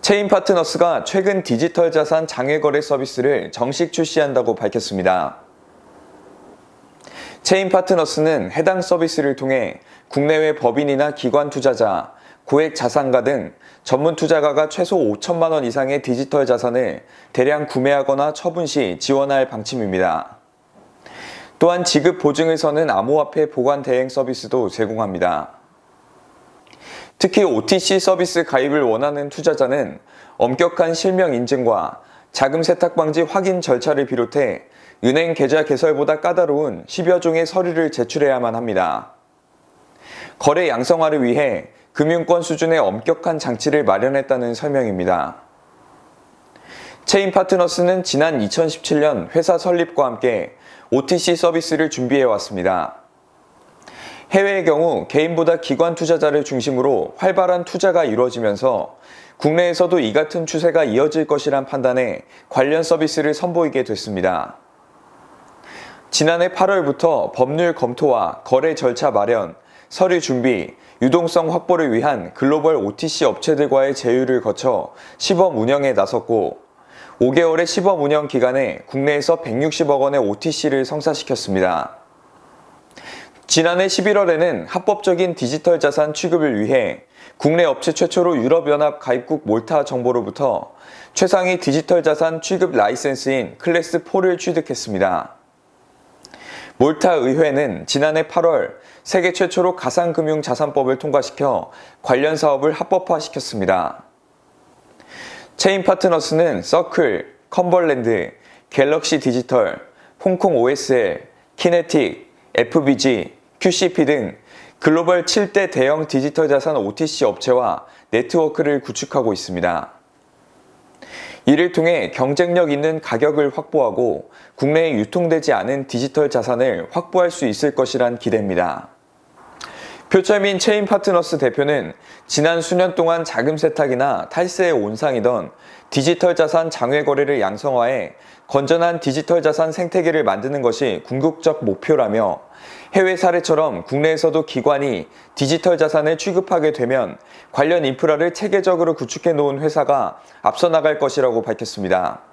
체인 파트너스가 최근 디지털 자산 장외 거래 서비스를 정식 출시한다고 밝혔습니다. 체인 파트너스는 해당 서비스를 통해 국내외 법인이나 기관 투자자, 고액 자산가 등 전문 투자가가 최소 5천만 원 이상의 디지털 자산을 대량 구매하거나 처분 시 지원할 방침입니다. 또한 지급 보증을 서는 암호화폐 보관 대행 서비스도 제공합니다. 특히 OTC 서비스 가입을 원하는 투자자는 엄격한 실명 인증과 자금 세탁 방지 확인 절차를 비롯해 은행 계좌 개설보다 까다로운 10여 종의 서류를 제출해야만 합니다. 거래 양성화를 위해 금융권 수준의 엄격한 장치를 마련했다는 설명입니다. 체인 파트너스는 지난 2017년 회사 설립과 함께 OTC 서비스를 준비해 왔습니다. 해외의 경우 개인보다 기관 투자자를 중심으로 활발한 투자가 이루어지면서 국내에서도 이 같은 추세가 이어질 것이란 판단에 관련 서비스를 선보이게 됐습니다. 지난해 8월부터 법률 검토와 거래 절차 마련, 서류 준비, 유동성 확보를 위한 글로벌 OTC 업체들과의 제휴를 거쳐 시범 운영에 나섰고 5개월의 시범 운영 기간에 국내에서 160억 원의 OTC를 성사시켰습니다. 지난해 11월에는 합법적인 디지털 자산 취급을 위해 국내 업체 최초로 유럽연합 가입국 몰타 정부로부터 최상위 디지털 자산 취급 라이센스인 클래스 4를 취득했습니다. 몰타 의회는 지난해 8월 세계 최초로 가상금융자산법을 통과시켜 관련 사업을 합법화시켰습니다. 체인 파트너스는 서클, 컴벌랜드, 갤럭시 디지털, 홍콩 OSL, 키네틱, FBG, QCP 등 글로벌 7대 대형 디지털 자산 OTC 업체와 네트워크를 구축하고 있습니다. 이를 통해 경쟁력 있는 가격을 확보하고 국내에 유통되지 않은 디지털 자산을 확보할 수 있을 것이란 기대입니다. 표철민 체인 파트너스 대표는 지난 수년 동안 자금 세탁이나 탈세의 온상이던 디지털 자산 장외 거래를 양성화해 건전한 디지털 자산 생태계를 만드는 것이 궁극적 목표라며 해외 사례처럼 국내에서도 기관이 디지털 자산을 취급하게 되면 관련 인프라를 체계적으로 구축해 놓은 회사가 앞서 나갈 것이라고 밝혔습니다.